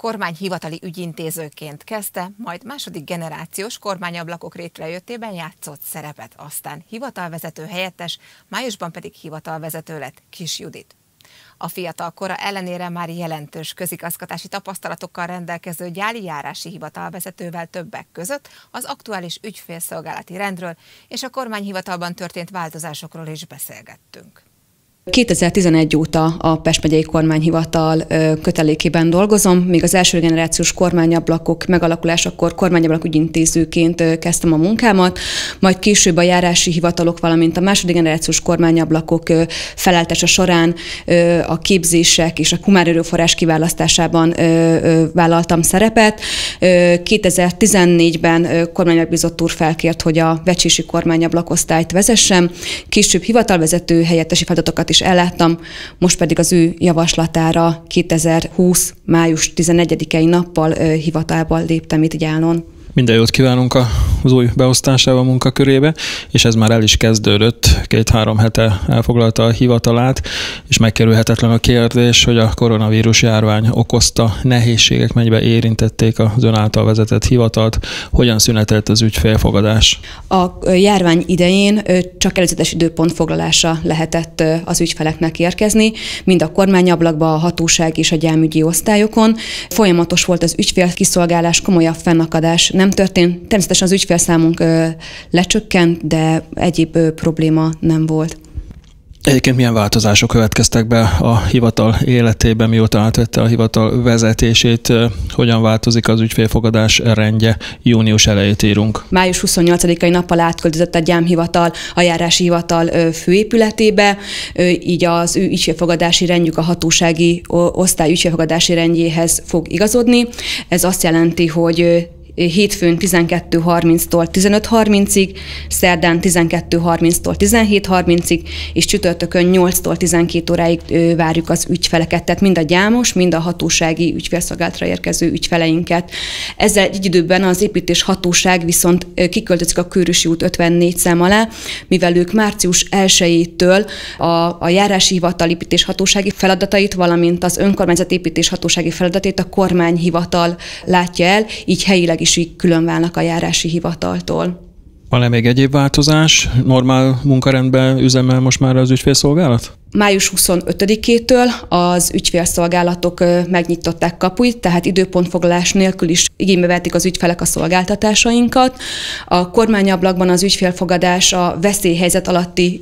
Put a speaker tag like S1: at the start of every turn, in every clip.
S1: Kormányhivatali ügyintézőként kezdte, majd második generációs kormányablakok létrejöttében játszott szerepet, aztán hivatalvezető helyettes, májusban pedig hivatalvezető lett Kis Judit. A fiatal kora ellenére már jelentős közigazgatási tapasztalatokkal rendelkező gyáli járási hivatalvezetővel többek között az aktuális ügyfélszolgálati rendről és a kormányhivatalban történt változásokról is beszélgettünk.
S2: 2011 óta a Pest megyei kormányhivatal kötelékében dolgozom, még az első generációs kormányablakok megalakulásakor kormányablak ügyintézőként kezdtem a munkámat, majd később a járási hivatalok, valamint a második generációs kormányablakok feleltese során a képzések és a humán erőforrás kiválasztásában vállaltam szerepet. 2014-ben kormányablakbizott úr felkért, hogy a vecsési kormányablakosztályt vezessem, később hivatalvezető helyettesi feladatokat is elláttam, most pedig az ő javaslatára 2020. május 11-i nappal hivatalban léptem itt Gyálon.
S3: Minden jót kívánunk az új beosztásával a munkakörébe, és ez már el is kezdődött. Két-három hete elfoglalta a hivatalát, és megkerülhetetlen a kérdés, hogy a koronavírus járvány okozta nehézségek mennyibe érintették az ön által vezetett hivatalt, hogyan szünetelt az ügyfélfogadás?
S2: A járvány idején csak előzetes időpontfoglalása lehetett az ügyfeleknek érkezni, mind a kormányablakba, a hatóság és a gyámügyi osztályokon. Folyamatos volt az ügyfélkiszolgálás, komolyabb fennakadás nem történt. Természetesen az ügyfélszámunk lecsökkent, de egyéb probléma nem volt.
S3: Egyébként milyen változások következtek be a hivatal életében, mióta átvette a hivatal vezetését, hogyan változik az ügyfélfogadás rendje, június elejét írunk.
S2: Május 28-ai nappal átköltözött a gyámhivatal a járási hivatal főépületébe, így az ő ügyfélfogadási rendjük a hatósági osztály ügyfélfogadási rendjéhez fog igazodni. Ez azt jelenti, hogy hétfőn 12.30-tól 15.30-ig, szerdán 12.30-tól 17.30-ig, és csütörtökön 8-tól 12 óráig várjuk az ügyfeleket, tehát mind a gyámos, mind a hatósági ügyfélszolgálatra érkező ügyfeleinket. Ezzel egy időben az építés hatóság viszont kiköltözik a Körösi út 54 szám alá, mivel ők március 1-től a, a járási hivatal építés hatósági feladatait, valamint az önkormányzat építés hatósági feladatét a kormányhivatal látja el, így helyileg is is így külön válnak a járási hivataltól.
S3: Van-e még egyéb változás? Normál munkarendben üzemel most már az ügyfélszolgálat?
S2: Május 25-től az ügyfélszolgálatok megnyitották kapuit, tehát időpontfoglalás nélkül is igénybe vették az ügyfelek a szolgáltatásainkat. A kormányablakban az ügyfélfogadás a veszélyhelyzet alatti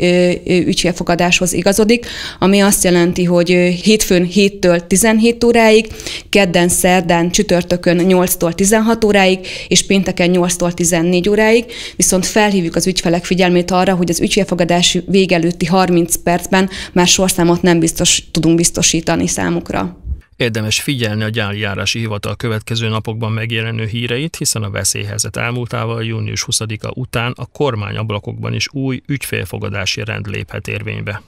S2: ügyfélfogadáshoz igazodik, ami azt jelenti, hogy hétfőn 7-től 17 óráig, kedden, szerdán, csütörtökön 8-tól 16 óráig, és pénteken 8-tól 14 óráig, viszont felhívjuk az ügyfelek figyelmét arra, hogy az ügyfélfogadás végelőtti 30 percben már sorszámot nem biztos tudunk biztosítani számukra.
S3: Érdemes figyelni a gyári járási hivatal következő napokban megjelenő híreit, hiszen a veszélyhelyzet elmúltával június 20-a után a kormányablakokban is új ügyfélfogadási rend léphet érvénybe.